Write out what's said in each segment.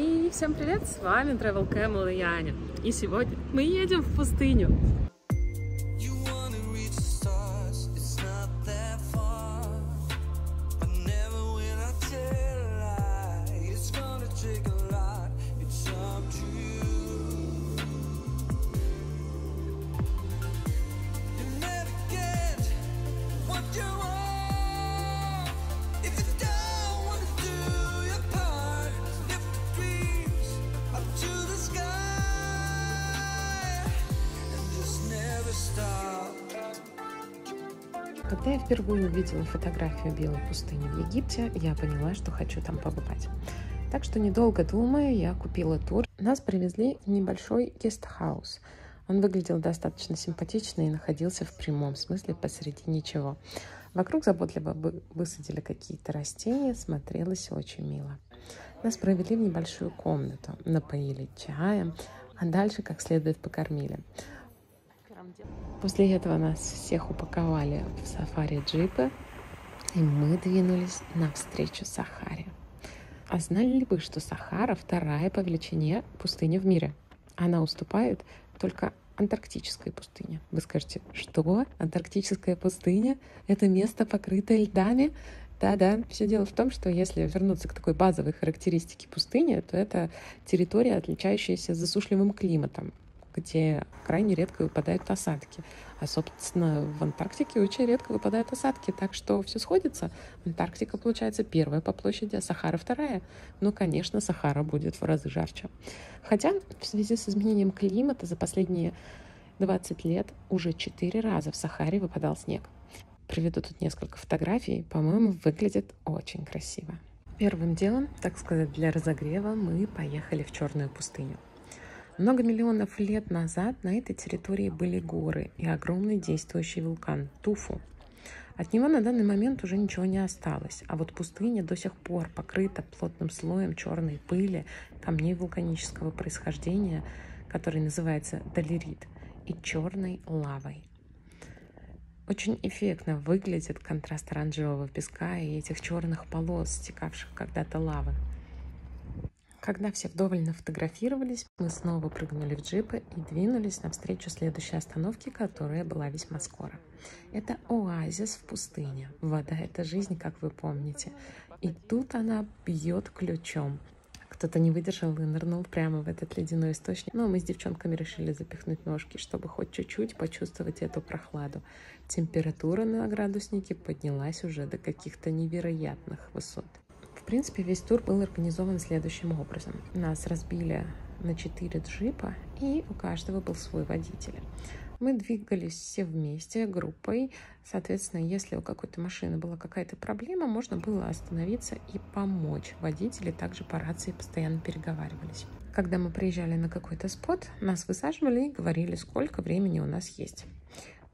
И всем привет, с вами Travel Camel и Аня. И сегодня мы едем в пустыню. Когда я впервые увидела фотографию белой пустыни в Египте, я поняла, что хочу там побывать. Так что, недолго думая, я купила тур. Нас привезли в небольшой гестхаус. Он выглядел достаточно симпатично и находился в прямом смысле посреди ничего. Вокруг заботливо высадили какие-то растения, смотрелось очень мило. Нас провели в небольшую комнату, напоили чаем, а дальше как следует покормили. После этого нас всех упаковали в сафари-джипы, и мы двинулись навстречу Сахаре. А знали ли вы, что Сахара вторая по величине пустыня в мире? Она уступает только Антарктической пустыне. Вы скажете, что? Антарктическая пустыня? Это место, покрытое льдами? Да-да, все дело в том, что если вернуться к такой базовой характеристике пустыни, то это территория, отличающаяся засушливым климатом, где крайне редко выпадают осадки. А, собственно, в Антарктике очень редко выпадают осадки, так что все сходится. Антарктика, получается, первая по площади, а Сахара вторая. Ну, конечно, Сахара будет в разы жарче. Хотя в связи с изменением климата за последние 20 лет уже 4 раза в Сахаре выпадал снег. Приведу тут несколько фотографий. По-моему, выглядит очень красиво. Первым делом, так сказать, для разогрева мы поехали в Черную пустыню. Много миллионов лет назад на этой территории были горы и огромный действующий вулкан Туфу. От него на данный момент уже ничего не осталось, а вот пустыня до сих пор покрыта плотным слоем черной пыли, камней вулканического происхождения, который называется долерит, и черной лавой. Очень эффектно выглядит контраст оранжевого песка и этих черных полос, стекавших когда-то лавы. Когда все вдоволь нафотографировались, мы снова прыгнули в джипы и двинулись навстречу следующей остановке, которая была весьма скоро. Это оазис в пустыне. Вода — это жизнь, как вы помните. И тут она бьет ключом. Кто-то не выдержал и нырнул прямо в этот ледяной источник. Но мы с девчонками решили запихнуть ножки, чтобы хоть чуть-чуть почувствовать эту прохладу. Температура на градуснике поднялась уже до каких-то невероятных высот. Принципе, весь тур был организован следующим образом. Нас разбили на четыре джипа, и у каждого был свой водитель. Мы двигались все вместе, группой. Соответственно, если у какой-то машины была какая-то проблема, можно было остановиться и помочь. Водители также по рации постоянно переговаривались. Когда мы приезжали на какой-то спот, нас высаживали и говорили, сколько времени у нас есть.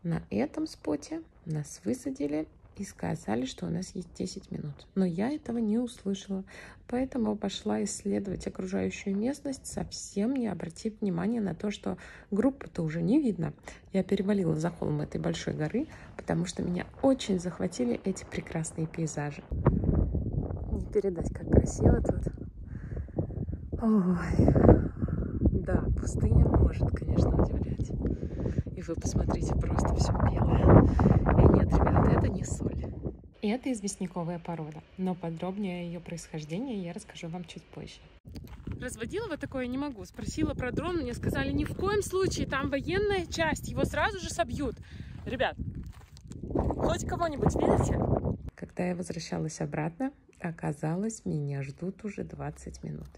На этом споте нас высадили и сказали, что у нас есть 10 минут. Но я этого не услышала, поэтому пошла исследовать окружающую местность, совсем не обратив внимания на то, что группы-то уже не видно. Я перевалила за холм этой большой горы, потому что меня очень захватили эти прекрасные пейзажи. Не передать, как красиво тут. Ой, да, пустыня может, конечно, удивлять. И вы посмотрите, просто все белое. И нет, ребята, это не соль. И это известняковая порода, но подробнее о ее происхождении я расскажу вам чуть позже. Разводилова такое не могу. Спросила про дрон, мне сказали, ни в коем случае, там военная часть, его сразу же собьют. Ребят, хоть кого-нибудь видите? Когда я возвращалась обратно, оказалось, меня ждут уже 20 минут.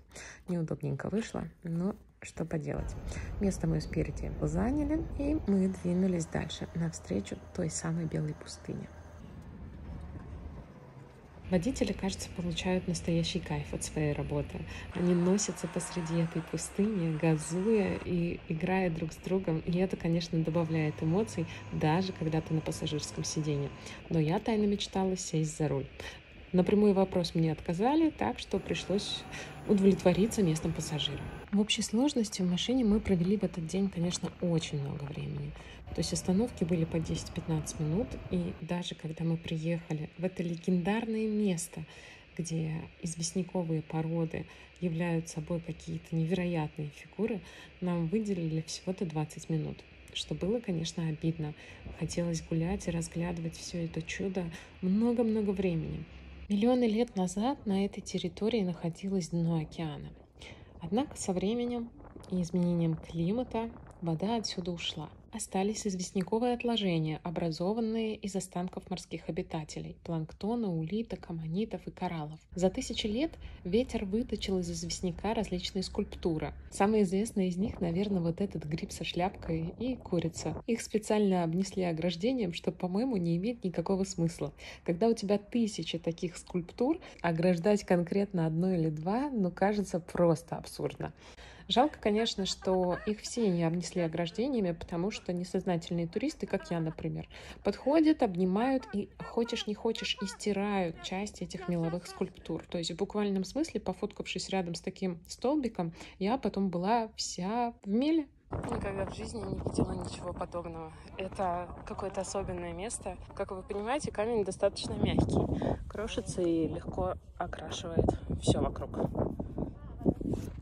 Неудобненько вышло, но что поделать. Место мы спереди заняли, и мы двинулись дальше, навстречу той самой белой пустыне. Водители, кажется, получают настоящий кайф от своей работы. Они носятся посреди этой пустыни, газуя и играя друг с другом. И это, конечно, добавляет эмоций, даже когда ты на пассажирском сиденье. Но я тайно мечтала сесть за руль. На прямой вопрос мне отказали, так что пришлось удовлетвориться местным пассажирам. В общей сложности в машине мы провели в этот день, конечно, очень много времени. То есть остановки были по 10-15 минут, и даже когда мы приехали в это легендарное место, где известняковые породы являют собой какие-то невероятные фигуры, нам выделили всего-то 20 минут что было, конечно, обидно. Хотелось гулять и разглядывать все это чудо много-много времени. Миллионы лет назад на этой территории находилось дно океана. Однако со временем и изменением климата вода отсюда ушла. Остались известняковые отложения, образованные из останков морских обитателей – планктона, улиток, аммонитов и кораллов. За тысячи лет ветер выточил из известняка различные скульптуры. Самые известные из них, наверное, вот этот гриб со шляпкой и курица. Их специально обнесли ограждением, что, по-моему, не имеет никакого смысла. Когда у тебя тысячи таких скульптур, ограждать конкретно одно или два, ну, кажется просто абсурдно. Жалко, конечно, что их все не обнесли ограждениями, потому что несознательные туристы, как я, например, подходят, обнимают и хочешь не хочешь и стирают часть этих меловых скульптур. То есть в буквальном смысле, пофоткавшись рядом с таким столбиком, я потом была вся в меле. Никогда в жизни не видела ничего подобного. Это какое-то особенное место. Как вы понимаете, камень достаточно мягкий, крошится и легко окрашивает все вокруг.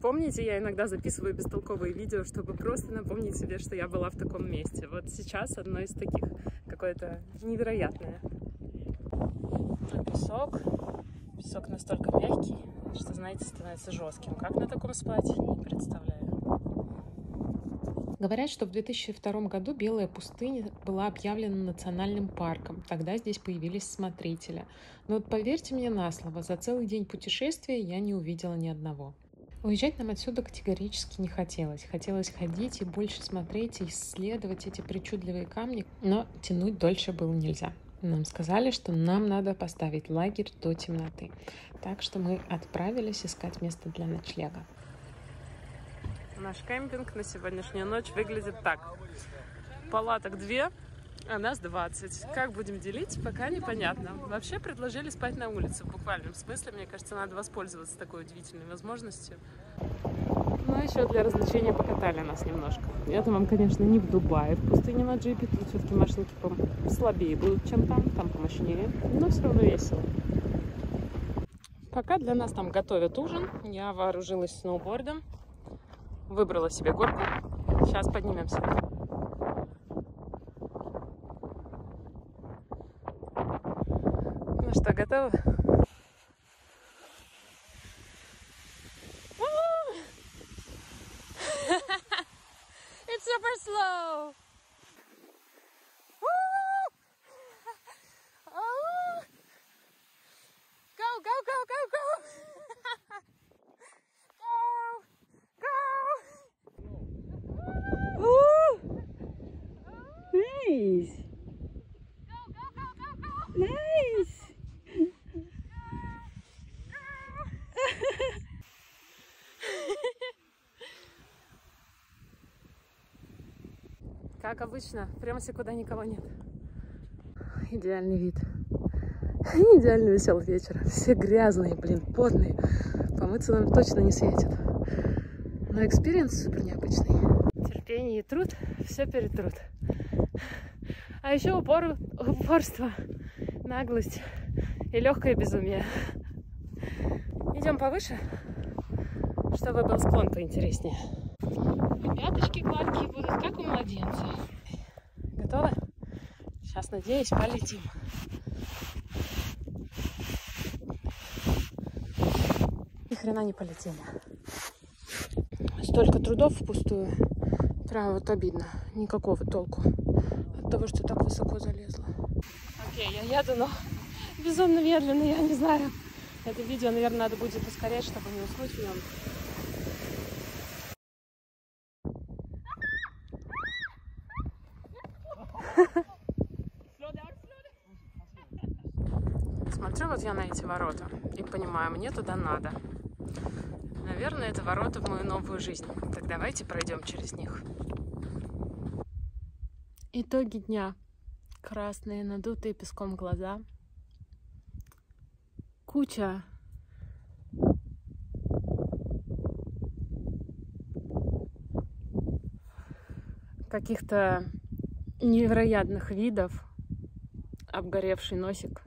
Помните, я иногда записываю бестолковые видео, чтобы просто напомнить себе, что я была в таком месте. Вот сейчас одно из таких, какое-то невероятное. Песок, песок настолько мягкий, что, знаете, становится жестким. Как на таком спать, не представляю. Говорят, что в 2002 году Белая пустыня была объявлена национальным парком. Тогда здесь появились смотрители. Но вот поверьте мне на слово, за целый день путешествия я не увидела ни одного. Уезжать нам отсюда категорически не хотелось. Хотелось ходить и больше смотреть исследовать эти причудливые камни, но тянуть дольше было нельзя. Нам сказали, что нам надо поставить лагерь до темноты. Так что мы отправились искать место для ночлега. Наш кемпинг на сегодняшнюю ночь выглядит так. Палаток две, а нас 20. Как будем делить, пока непонятно. Вообще предложили спать на улице, в буквальном смысле. Мне кажется, надо воспользоваться такой удивительной возможностью. Ну, а еще для развлечения покатали нас немножко. Это вам, конечно, не в Дубае, в пустыне на джипе. Тут все-таки машинки слабее будут, чем там, там помощнее. Но все равно весело. Пока для нас там готовят ужин, я вооружилась сноубордом, выбрала себе горку. Сейчас поднимемся. Что, готовы? Как обычно, прямо куда никого нет. Идеальный вид. Идеально веселый вечер. Все грязные, блин, потные. Помыться нам точно не светит. Но experience супер необычный. Терпение и труд все перетрут. А еще упор, упорство, наглость и легкое безумие. Идем повыше, чтобы был склон поинтереснее. Пяточки гладкие будут, как у младенца. Готовы? Сейчас, надеюсь, полетим. Ни хрена не полетели. Столько трудов впустую. Прям вот обидно. Никакого толку от того, что так высоко залезла. Окей, я еду, но безумно медленно, я не знаю. Это видео, наверное, надо будет ускорять, чтобы не уснуть в нем. Смотрю вот я на эти ворота и понимаю, мне туда надо. Наверное, это ворота в мою новую жизнь. Так давайте пройдем через них. Итоги дня. Красные, надутые песком глаза. Куча каких-то невероятных видов. Обгоревший носик.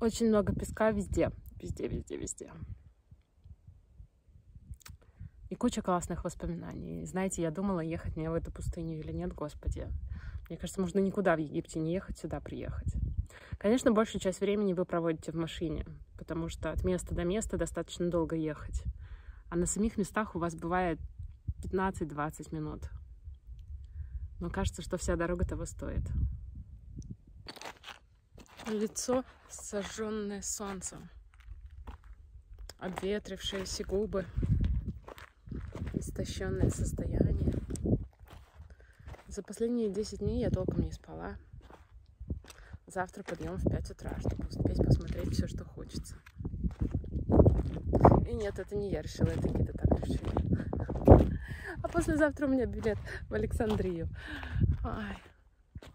Очень много песка везде. Везде, везде, везде. И куча классных воспоминаний. Знаете, я думала, ехать мне в эту пустыню или нет, господи. Мне кажется, можно никуда в Египте не ехать, сюда приехать. Конечно, большую часть времени вы проводите в машине, потому что от места до места достаточно долго ехать. А на самих местах у вас бывает 15-20 минут. Но кажется, что вся дорога того стоит. Лицо, сожженное солнцем. Обветрившиеся губы. Истощенное состояние. За последние 10 дней я толком не спала. Завтра подъем в 5 утра, чтобы успеть посмотреть все, что хочется. И нет, это не я решила, это Гида так решила. А послезавтра у меня билет в Александрию. Ай,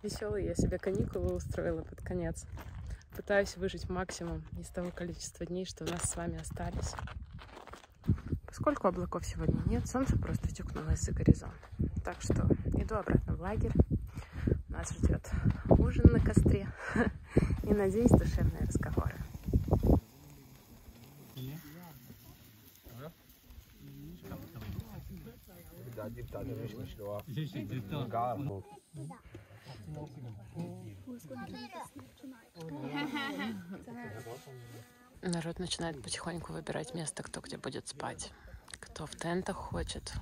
веселые я себе каникулы устроила под конец. Пытаюсь выжить максимум из того количества дней, что у нас с вами остались. Поскольку облаков сегодня нет, солнце просто тюкнулось за горизонт. Так что иду обратно в лагерь. Нас ждет ужин на костре и, надеюсь, душевные разговоры. Народ начинает потихоньку выбирать место, кто где будет спать. Кто в тентах хочет,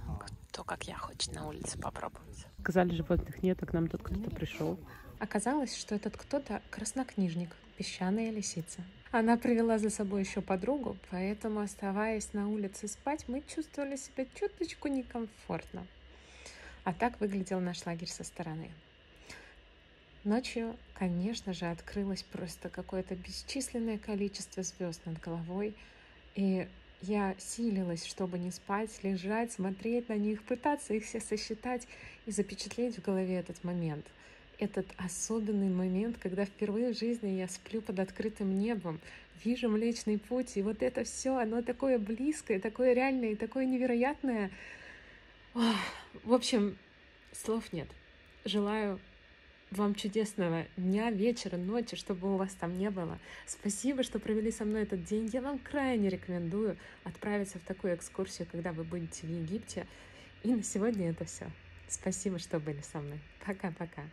кто, как я, хочет на улице попробовать. Сказали, животных нет, а к нам тут кто-то пришел. Оказалось, что этот кто-то краснокнижник, песчаная лисица. Она привела за собой еще подругу, поэтому, оставаясь на улице спать, мы чувствовали себя чуточку некомфортно. А так выглядел наш лагерь со стороны. Ночью, конечно же, открылось просто какое-то бесчисленное количество звезд над головой, и я силилась, чтобы не спать, лежать, смотреть на них, пытаться их все сосчитать и запечатлеть в голове этот момент. Этот особенный момент, когда впервые в жизни я сплю под открытым небом, вижу Млечный Путь, и вот это все, оно такое близкое, такое реальное и такое невероятное. Ох, В общем, слов нет. Желаю вам чудесного дня, вечера, ночи, чтобы у вас там не было. Спасибо, что провели со мной этот день. Я вам крайне рекомендую отправиться в такую экскурсию, когда вы будете в Египте. И на сегодня это все. Спасибо, что были со мной. Пока-пока.